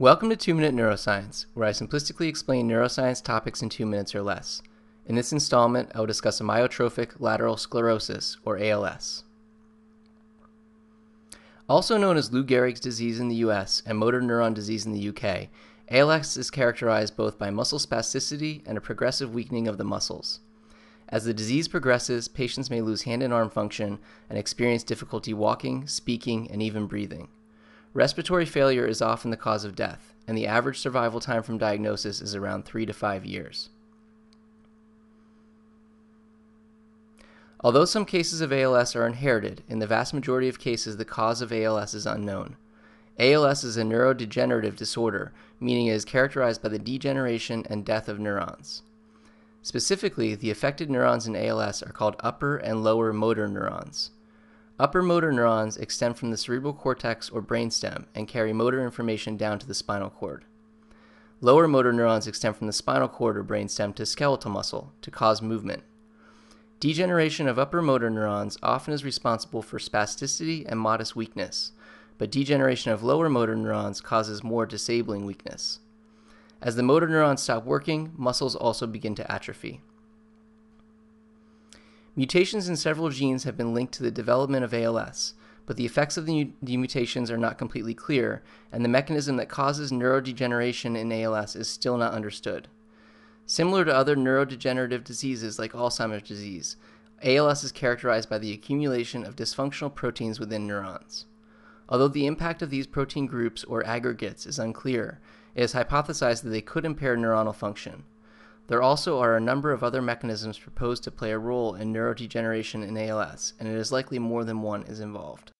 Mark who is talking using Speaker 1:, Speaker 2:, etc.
Speaker 1: Welcome to 2 Minute Neuroscience, where I simplistically explain neuroscience topics in 2 minutes or less. In this installment, I will discuss amyotrophic lateral sclerosis, or ALS. Also known as Lou Gehrig's disease in the US and motor neuron disease in the UK, ALS is characterized both by muscle spasticity and a progressive weakening of the muscles. As the disease progresses, patients may lose hand and arm function and experience difficulty walking, speaking, and even breathing. Respiratory failure is often the cause of death, and the average survival time from diagnosis is around 3 to 5 years. Although some cases of ALS are inherited, in the vast majority of cases the cause of ALS is unknown. ALS is a neurodegenerative disorder, meaning it is characterized by the degeneration and death of neurons. Specifically, the affected neurons in ALS are called upper and lower motor neurons. Upper motor neurons extend from the cerebral cortex or brainstem and carry motor information down to the spinal cord. Lower motor neurons extend from the spinal cord or brainstem to skeletal muscle to cause movement. Degeneration of upper motor neurons often is responsible for spasticity and modest weakness, but degeneration of lower motor neurons causes more disabling weakness. As the motor neurons stop working, muscles also begin to atrophy. Mutations in several genes have been linked to the development of ALS, but the effects of the, the, mutations are not completely clear, and the mechanism that causes neurodegeneration in ALS is still not understood. Similar to other neurodegenerative diseases like Alzheimer's disease, ALS is characterized by the accumulation of dysfunctional proteins within neurons. Although the impact of these protein groups or aggregates is unclear, it is hypothesized that they could impair neuronal function. There also are a number of other mechanisms proposed to play a role in neurodegeneration in ALS, and it is likely more than one is involved.